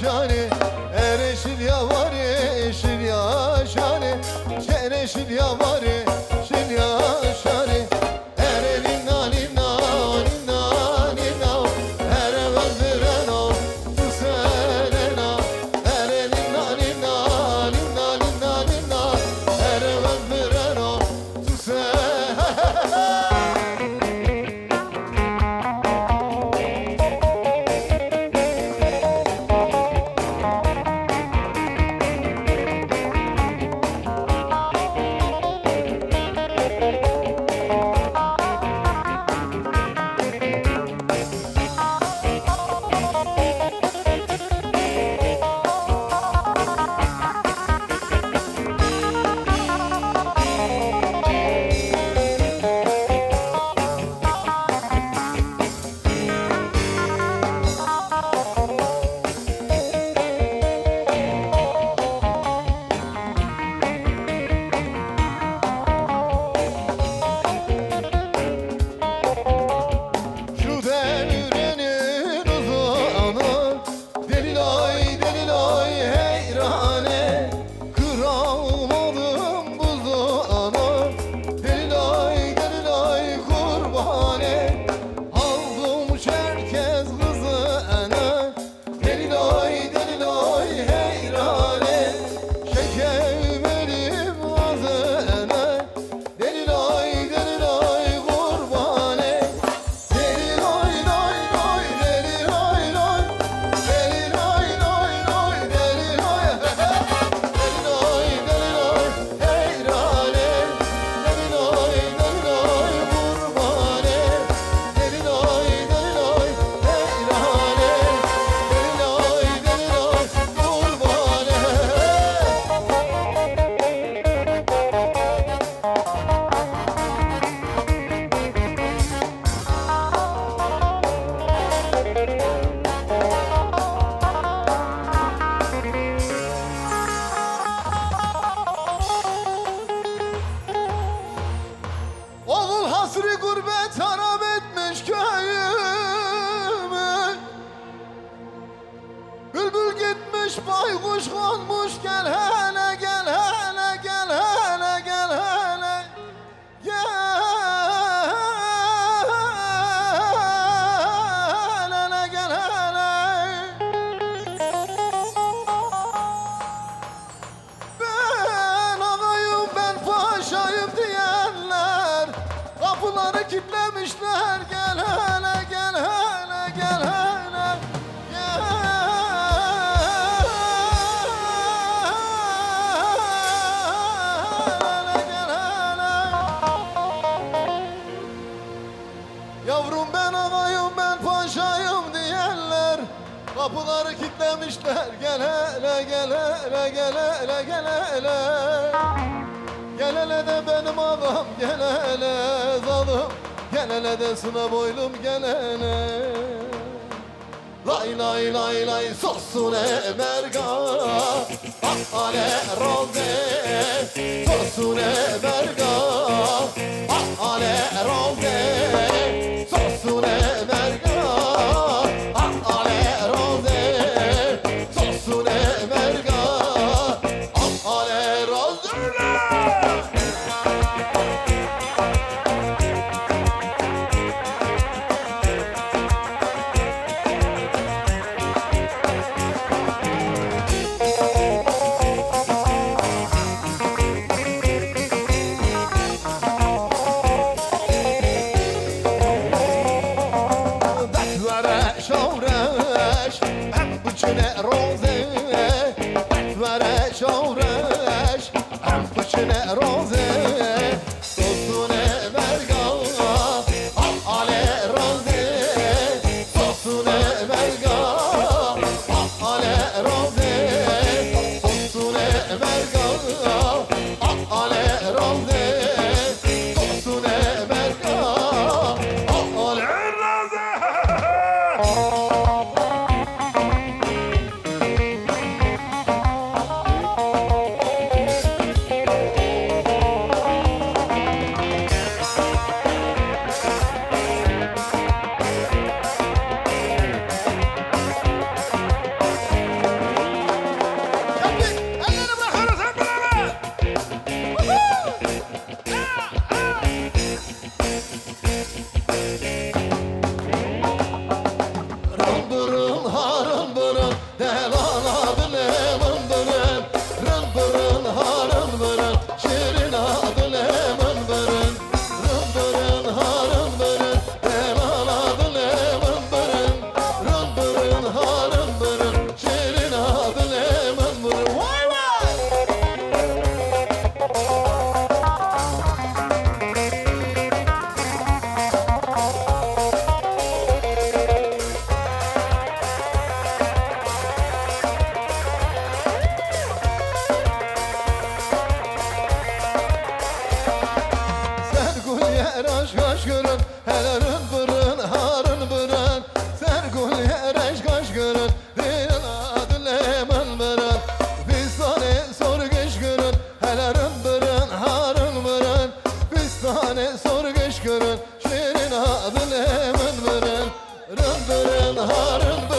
şare Ereşil yavar eşil ya şare Ereşil yavar lay lay lay sorsune merga ale rove sorsune merga ale rove sorsune merga The hello. sorguş görün Şirin adın hemen veren Rın veren harın veren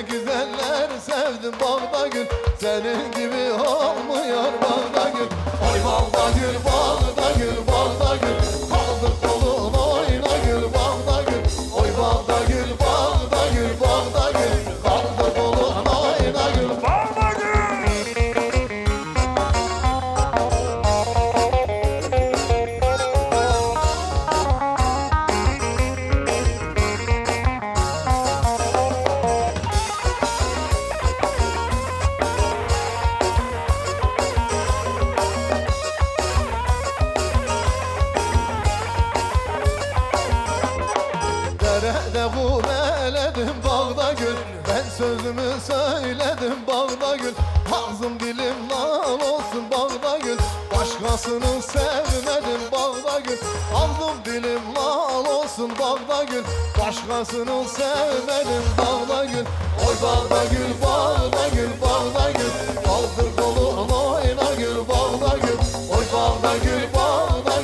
Güzeller sevdim bağda gül Senin gibi olmuyor bağda gül. Oy bağda gül bağda gül bağda gül Dilim lal olsun bağda gül. Başkasını sevmedim bağda gül. Oy bağda gül bağda gül bağda gül. Kaldır kolunu oyna gül bağda gül. Oy bağda gül bağda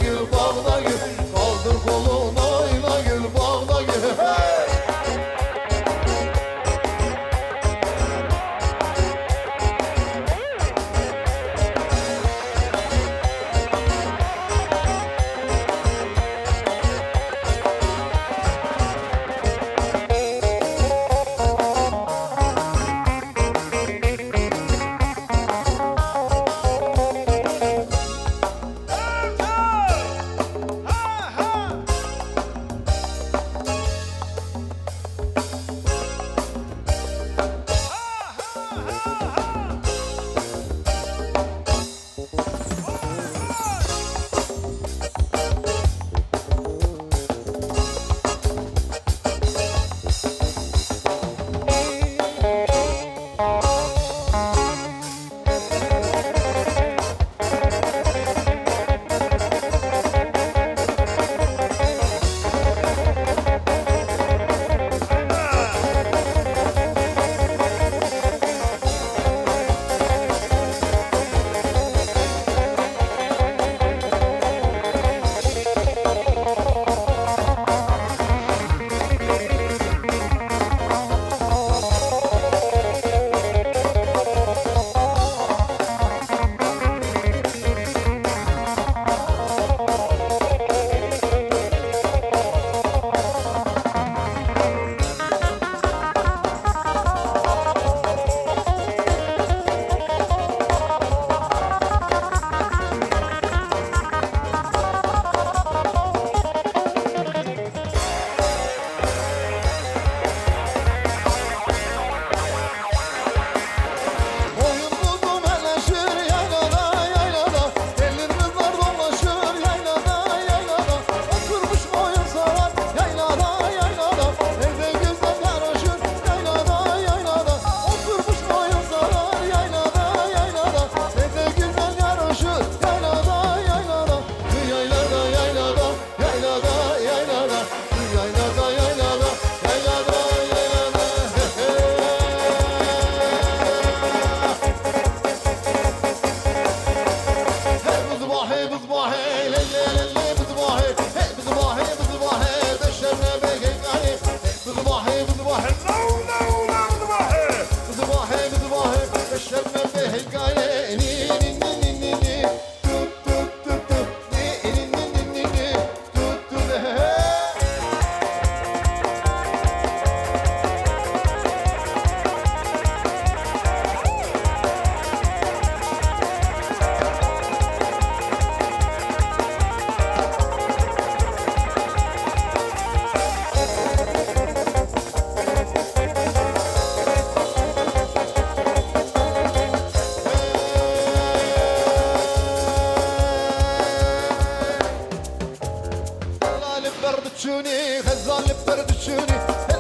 چونی خزال پر دشونی